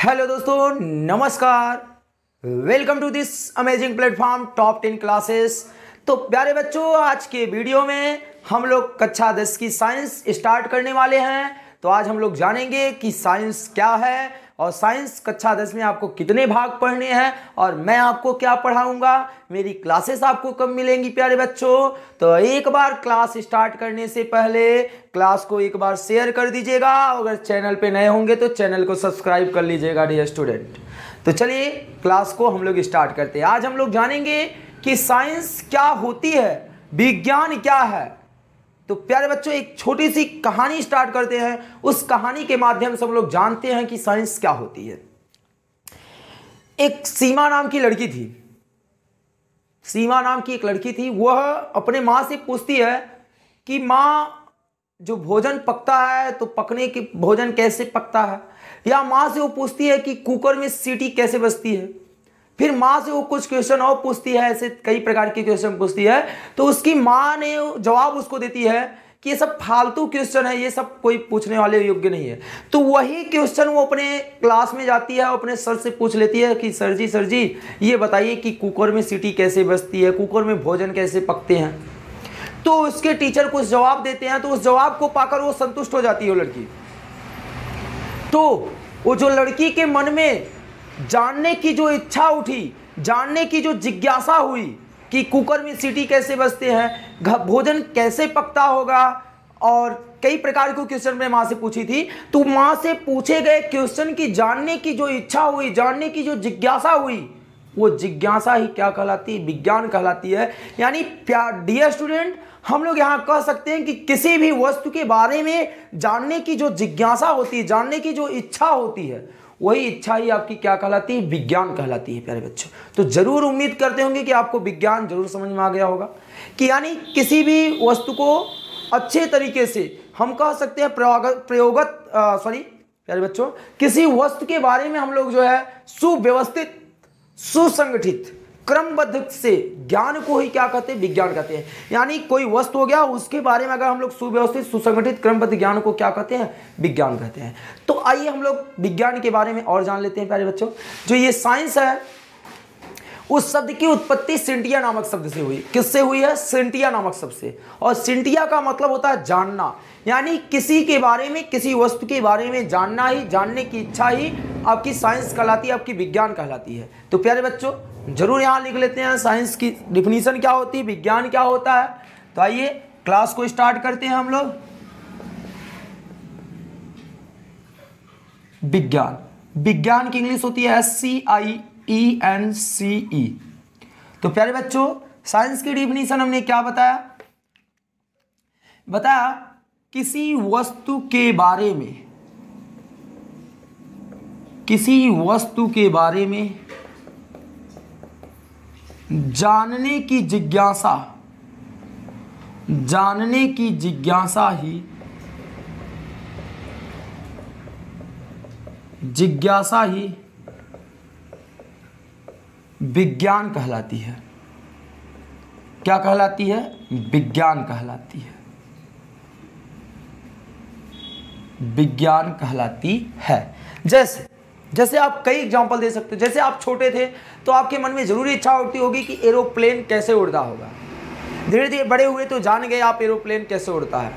Hello दोस्तों, नमस्कार। Welcome to this amazing platform top ten classes तो प्यारे बच्चों, आज के वीडियो में हम लोग कक्षा दस की साइंस स्टार्ट करने वाले हैं। तो आज हम लोग जानेंगे कि साइंस क्या है और साइंस कक्षा दस में आपको कितने भाग पढ़ने हैं और मैं आपको क्या पढ़ाऊँगा? मेरी क्लासेस आपको कब मिलेंगी, प्यारे बच्चों? तो एक बार क्लास स्टार्ट करने से पहले क्लास को एक बार शेयर कर दीजिएगा। अगर चैनल पे नए होंगे तो चैनल को सब्सक्राइब कर लीजिएगा डियर स्टूडेंट तो चलिए, क्लास को हम लोग स्टार्ट करते हैं। आज हम लोग जानेंगे कि साइंस क्या होती है, विज्ञान क्या है। तो प्यारे बच्चों, एक छोटी सी कहानी स्टार्ट करते हैं। उस कहानी के माध्यम से हम लोग जानते हैं कि साइंस क्या होती है। एक सीमा नाम की लड़की थी। सीमा नाम की एक लड़की थी। वह अपने माँ से पूछती है कि, माँ, जो भोजन पकता है तो पकने के भोजन कैसे पकता है? या माँ से वो पूछती है कि, कुकर में सीटी कैसे बजती है? फिर माँ से वो कुछ क्वेश्चन और पूछती है, ऐसे कई प्रकार के क्वेश्चन पूछती है। तो उसकी माँ ने जवाब उसको देती है कि ये सब फालतू क्वेश्चन है, ये सब कोई पूछने वाले योग्य नहीं है। तो वही क्वेश्चन वो अपने क्लास में जाती है, अपने सर से पूछ लेती है कि सर जी सर जी, ये बताइए कि कुकर में सीटी कैसे बजती है, कुकर में भोजन कैसे पकते हैं? तो उसके टीचर कुछ जवाब देते हैं तो उस जवाब को पाकर वो संतुष्ट हो जाती है वो लड़की। तो वो जो लड़की के मन में जानने की जो इच्छा उठी, जानने की जो जिज्ञासा हुई कि कुकर में सीटी कैसे बजते हैं भोजन कैसे पकता होगा, और कई प्रकार के क्वेश्चन मैंने माँ से पूछी थी। तो माँ से पूछे गए क्वेश्चन की जानने की जो इच्छा हुई, जानने की जो जिज्ञासा हुई, वो जिज्ञासा ही क्या कहलाती? है विज्ञान कहलाती है। यानी डियर स्टूडेंट हम लोग यहाँ कह सकते हैं कि किसी भी वस्तु के बारे में जानने की जो जिज्ञासा होती है जानने की जो इच्छा होती है वही इच्छा ही आपकी क्या कहलाती है? विज्ञान कहलाती है, प्यारे बच्चों। तो ज़रूर उम्मीद करते होंगे कि आपको विज्ञान ज़रूर समझ में आ गया होगा कि यानी किसी भी वस्तु को अच्छे तरीके से हम कह सकते हैं प्रयोगत प्रयोगत सॉरी प्यारे बच्चों, किसी वस्तु के बारे में हम लोग जो है सुव्यवस्थित, सुसंगठित क्रमबद्ध से ज्ञान को ही क्या कहते हैं? विज्ञान कहते हैं। यानी कोई वस्तु हो गया, उसके बारे में अगर हम लोग सुव्यवस्थित, सुसंगठित, क्रमबद्ध ज्ञान को क्या कहते हैं? विज्ञान कहते हैं। तो आइए हम लोग विज्ञान के बारे में और जान लेते हैं, प्यारे बच्चों। जो ये साइंस है उस शब्द की उत्पत्ति सिंटिया नामक शब्द से हुई। किससे हुई है? सिंटिया नामक शब्द से। और सिंटिया का मतलब होता है जानना। यानी किसी के बारे में, किसी वस्तु के बारे में जानना ही, जानने की इच्छा ही आपकी साइंस कहलाती है, आपकी विज्ञान कहलाती है। तो प्यारे बच्चों, ज़रूर यहाँ लिख लेते हैं साइंस की डिफिनीशन क्या होती है, विज्ञान क्या होता है। तो आइए क्लास को स्टार्ट करते हैं हम लोग। विज्ञान। विज्ञान की इंग्लिश होती है S C I E N C ई तो प्यारे बच्चों साइंस की डिफिनीशन हमने क्या बताया? बताया, किसी वस्तु के बारे में, किसी वस्तु के बारे में जानने की जिज्ञासा, जानने की जिज्ञासा ही जिज्ञासा ही विज्ञान कहलाती है। क्या कहलाती है? विज्ञान कहलाती है। विज्ञान कहलाती है। जैसे जैसे आप कई एग्जांपल दे सकते हो। जैसे आप छोटे थे तो आपके मन में ज़रूरी इच्छा उठती होगी कि एरोप्लेन कैसे उड़ता होगा। धीरे धीरे बड़े हुए तो जान गए आप एरोप्लेन कैसे उड़ता है।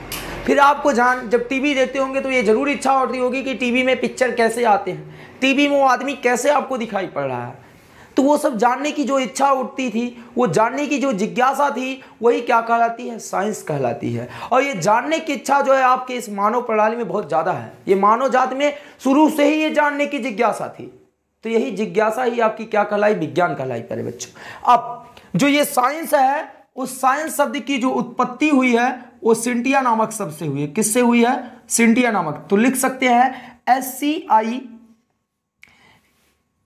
फिर आपको जान, जब टीवी देखते होंगे तो ये ज़रूर इच्छा होती होगी कि टीवी में पिक्चर कैसे आते हैं। टीवी में वो आदमी कैसे आपको दिखाई पड़ रहा है। तो वो सब जानने की जो इच्छा उठती थी, वो जानने की जो जिज्ञासा थी, वही क्या कहलाती है? साइंस कहलाती है। और ये जानने की इच्छा जो है आपके इस मानव प्रणाली में बहुत ज़्यादा है। ये मानव जात में शुरू से ही ये जानने की जिज्ञासा थी। तो यही जिज्ञासा ही आपकी क्या कहलाई? विज्ञान कहलाई पहले बच्चों। अब, जो ये साइंस है, उस साइंस शब्द की जो उत्पत्ति हुई है, वो सिंटिया नामक शब्द से हुई है। किससे हुई है? सिंटिया नामक। तो लिख सकते हैं S C I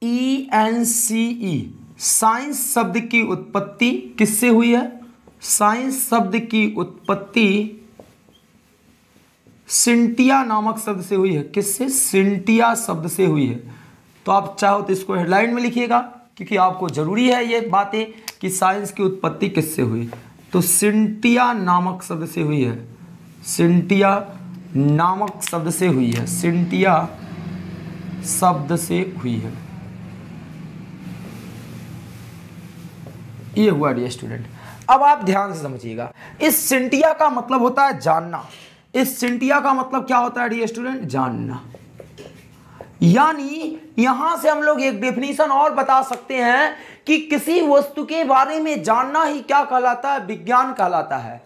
E N C E science शब्द की उत्पत्ति किससे हुई है? साइंस शब्द की उत्पत्ति सिंटिया नामक शब्द से हुई है। किससे? सिंटिया शब्द से हुई है। तो आप चाहो तो इसको हेडलाइन में लिखिएगा, क्योंकि आपको ज़रूरी है ये बातें कि साइंस की उत्पत्ति किससे हुई। तो सिंटिया नामक शब्द से हुई है। सिंटिया नामक शब्द से हुई है। सिंटिया शब्द से हुई है। ये हुआ डी स्टूडेंट अब आप ध्यान से समझिएगा। इस सिंटिया का मतलब होता है जानना। इस सिंटिया का मतलब क्या होता है डी स्टूडेंट जानना। यानी यहाँ से हम लोग एक डेफिनेशन और बता सकते हैं कि किसी वस्तु के बारे में जानना ही क्या कहलाता है, विज्ञान कहलाता है।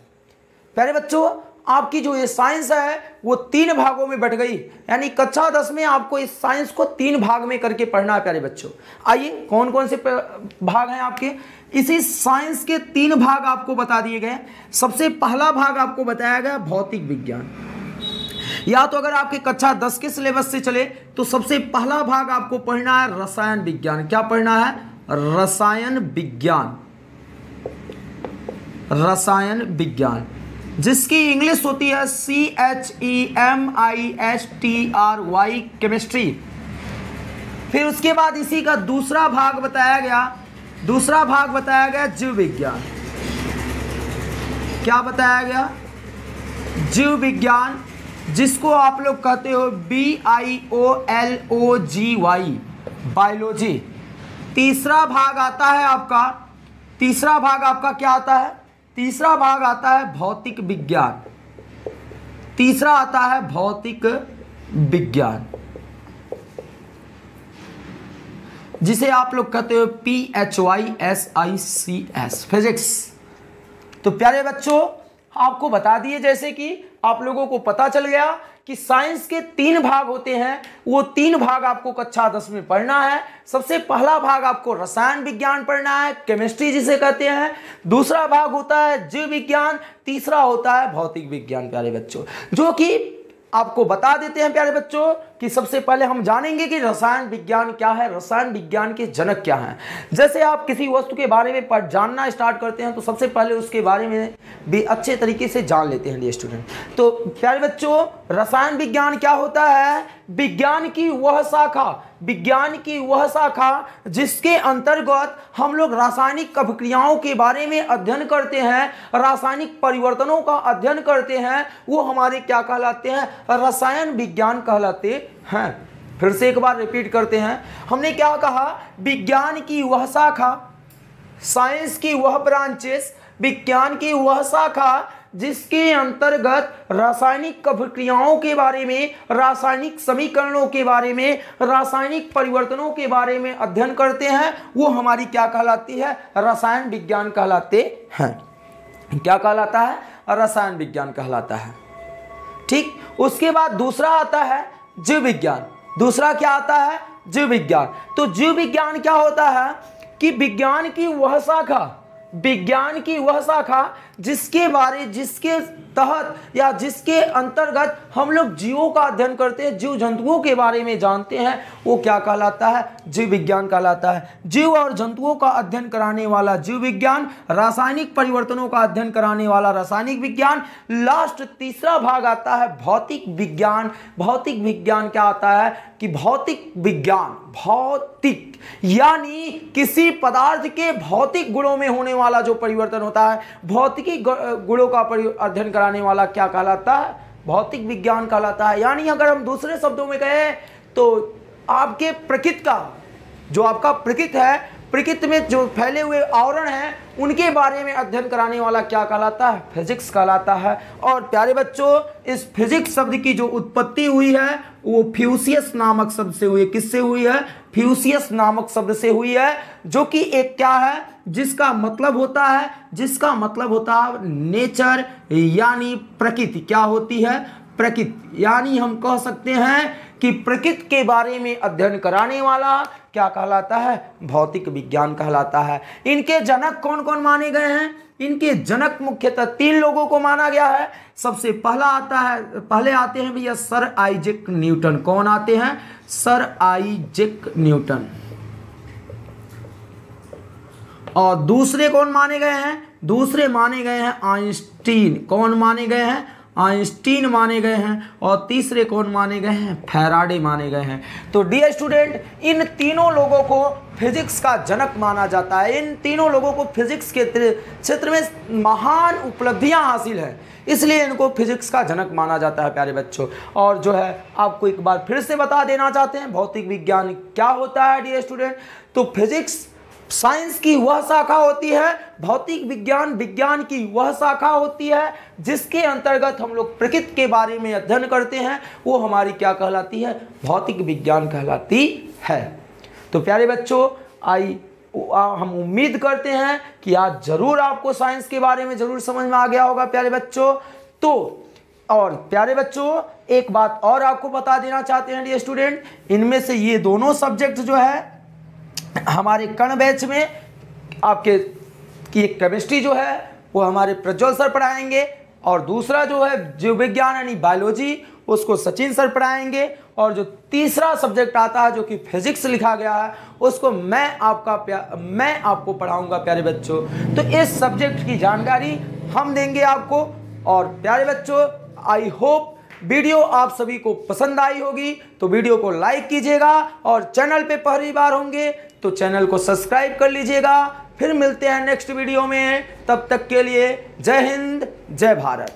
प्यारे बच्चों आपकी जो ये साइंस है, वो तीन भागों में बट गई। यानी कक्षा दस में आपको इस साइंस को तीन भाग में करके पढ़ना है, प्यारे बच्चों। आइए कौन कौन से भाग हैं आपके? इसी साइंस के तीन भाग आपको बता दिए गए। सबसे पहला भाग आपको बताया गया, भौतिक विज्ञान। या तो अगर आपके कक्षा दस के सिलेबस से चले तो सबसे पहला भाग आपको पढ़ना है रसायन विज्ञान। क्या पढ़ना है? रसायन विज्ञान। रसायन विज्ञान। जिसकी इंग्लिश होती है C H E M I S T R Y chemistry फिर उसके बाद इसी का दूसरा भाग बताया गया। दूसरा भाग बताया गया जीव विज्ञान। क्या बताया गया? जीव विज्ञान, जिसको आप लोग कहते हो B I O L O G Y biology तीसरा भाग आता है आपका। तीसरा भाग आपका क्या आता है? तीसरा भाग आता है भौतिक विज्ञान। तीसरा आता है भौतिक विज्ञान। जिसे आप लोग कहते हो P H Y S I C S physics तो प्यारे बच्चों, आपको बता दिए जैसे कि आप लोगों को पता चल गया कि साइंस के तीन भाग होते हैं। वो तीन भाग आपको कक्षा दस में पढ़ना है। सबसे पहला भाग आपको रसायन विज्ञान पढ़ना है, केमिस्ट्री जिसे कहते हैं। दूसरा भाग होता है जीव विज्ञान, तीसरा होता है भौतिक विज्ञान, प्यारे बच्चों। जो कि आपको बता देते हैं प्यारे बच्चों कि सबसे पहले हम जानेंगे कि रसायन विज्ञान क्या है, रसायन विज्ञान के जनक क्या हैं। जैसे आप किसी वस्तु के बारे में पढ़, जानना स्टार्ट करते हैं तो सबसे पहले उसके बारे में भी अच्छे तरीके से जान लेते हैं स्टूडेंट तो प्यारे बच्चों, रसायन विज्ञान क्या होता है? विज्ञान की वह शाखा, विज्ञान की वह शाखा जिसके अंतर्गत हम लोग रासायनिक अभिक्रियाओं के बारे में अध्ययन करते हैं, रासायनिक परिवर्तनों का अध्ययन करते हैं, वो हमारे क्या कहलाते हैं? रसायन विज्ञान कहलाते हैं। फिर से एक बार रिपीट करते हैं। हमने क्या कहा? विज्ञान की वह शाखा साइंस की वह ब्रांचेस विज्ञान की वह शाखा जिसके अंतर्गत रासायनिक अभिक्रियाओं के बारे में, रासायनिक समीकरणों के बारे में, रासायनिक परिवर्तनों के बारे में अध्ययन करते हैं, वो हमारी क्या कहलाती है? रसायन विज्ञान कहलाते हैं। क्या कहलाता है? रसायन विज्ञान कहलाता है। ठीक? उसके बाद दूसरा आता है जीव विज्ञान। दूसरा क्या आता है? जीव विज्ञान। तो जीव विज्ञान क्या होता है? कि विज्ञान की वह शाखा विज्ञान की वह शाखा जिसके बारे, जिसके तहत या जिसके अंतर्गत हम लोग जीवों का अध्ययन करते हैं, जीव जंतुओं के बारे में जानते हैं, वो क्या कहलाता है? जीव विज्ञान कहलाता है। जीव और जंतुओं का अध्ययन कराने वाला जीव विज्ञान, रासायनिक परिवर्तनों का अध्ययन कराने वाला रासायनिक विज्ञान लास्ट तीसरा भाग आता है भौतिक विज्ञान। भौतिक विज्ञान क्या आता है? कि भौतिक विज्ञान, भौतिक, यानी किसी पदार्थ के भौतिक गुणों में होने वाला जो परिवर्तन होता है, भौतिकी गुणों का अध्ययन कराने वाला क्या कहलाता है? भौतिक विज्ञान कहलाता है। यानी अगर हम दूसरे शब्दों में कहें तो आपके प्रकृति का, जो आपका प्रकृति है, प्रकृति में जो फैले हुए आवरण हैं, उनके बारे में अध्ययन कराने वाला क्या कहलाता है? फिजिक्स कहलाता है। और प्यारे बच्चों, इस फिजिक्स शब्द की जो उत्पत्ति हुई है, वो फ्यूसियस नामक शब्द से हुई है। किससे हुई है? फ्यूसियस नामक शब्द से हुई है, जो कि एक क्या है? जिसका मतलब होता है, जिसका मतलब होता है नेचर, यानी प्रकृति। क्या होती है? प्रकृति। यानी हम कह सकते हैं कि प्रकृति के बारे में अध्ययन कराने वाला क्या कहलाता है? भौतिक विज्ञान कहलाता है। इनके जनक कौन कौन माने गए हैं? इनके जनक मुख्यतः तीन लोगों को माना गया है। सबसे पहला आता है, पहले आते हैं भैया सर आइजेक न्यूटन। कौन आते हैं? Sir Isaac Newton. और दूसरे कौन माने गए हैं? दूसरे माने गए हैं आइंस्टीन। कौन माने गए हैं? आइंस्टीन माने गए हैं और तीसरे कौन माने गए हैं? फैराडे माने गए हैं। तो डी स्टूडेंट इन तीनों लोगों को फिजिक्स का जनक माना जाता है। इन तीनों लोगों को फिजिक्स के क्षेत्र में महान उपलब्धियाँ हासिल है। इसलिए इनको फिजिक्स का जनक माना जाता है, प्यारे बच्चों। और जो है, आपको एक बार फिर से बता देना चाहते हैं, भौतिक विज्ञान क्या होता है डी स्टूडेंट तो फिजिक्स साइंस की वह शाखा होती है, भौतिक विज्ञान विज्ञान की वह शाखा होती है, जिसके अंतर्गत हम लोग प्रकृति के बारे में अध्ययन करते हैं, वो हमारी क्या कहलाती है? भौतिक विज्ञान कहलाती है। तो प्यारे बच्चों, आई हम उम्मीद करते हैं कि आज ज़रूर आपको साइंस के बारे में ज़रूर समझ में आ गया होगा, प्यारे बच्चों। तो और प्यारे बच्चों, एक बात और आपको बता देना चाहते हैं स्टूडेंट इनमें से ये दोनों सब्जेक्ट जो है हमारे कण बैच में आपके की केमिस्ट्री जो है, वो हमारे प्रज्वल सर पढ़ाएँगे और दूसरा जो है जीव विज्ञान यानी बायोलॉजी उसको सचिन सर पढ़ाएँगे और जो तीसरा सब्जेक्ट आता है, जो कि फिजिक्स लिखा गया है, उसको मैं आपका मैं आपको पढ़ाऊँगा, प्यारे बच्चों। तो इस सब्जेक्ट की जानकारी हम देंगे आपको और प्यारे बच्चों आई होप वीडियो आप सभी को पसंद आई होगी। तो वीडियो को लाइक कीजिएगा और चैनल पे पहली बार होंगे तो चैनल को सब्सक्राइब कर लीजिएगा। फिर मिलते हैं नेक्स्ट वीडियो में। तब तक के लिए जय हिंद, जय भारत।